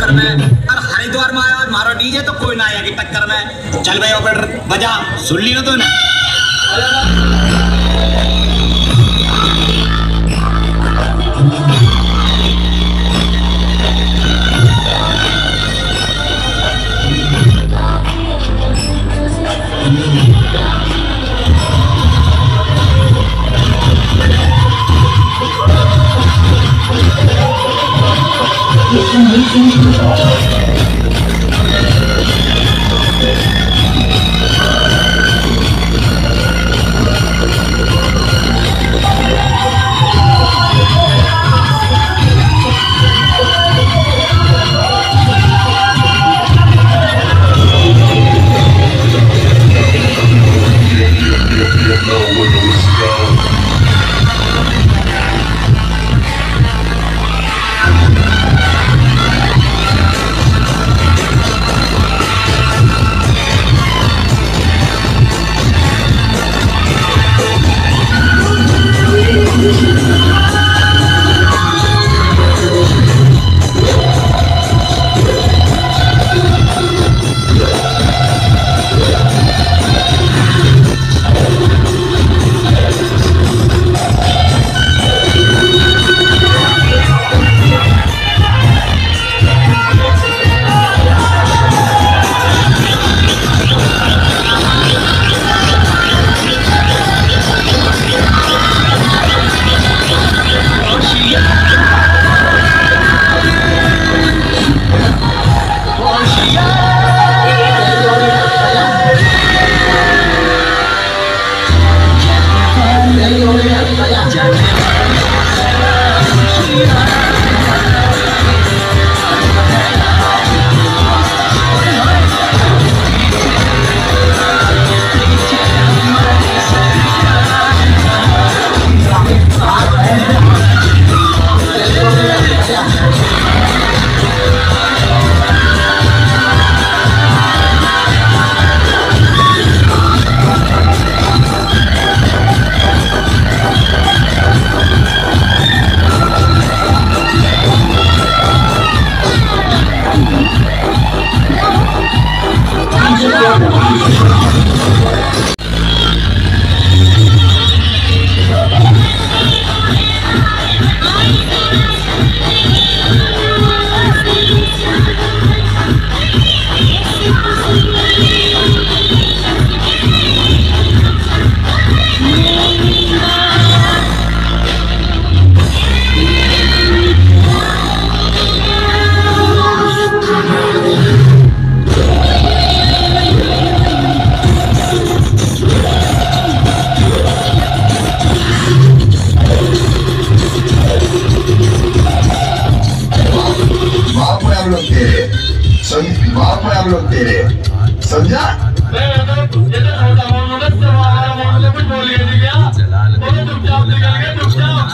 टक्कर में। अरे हरिद्वार में आया मारो डीजे तो कोई ना आया कि टक्कर में। चल भाई ऑपरेटर बजा। सुन ली ना 我没听清楚。Yeah. बाप हम लोग दे रहे समझा चुपचाप।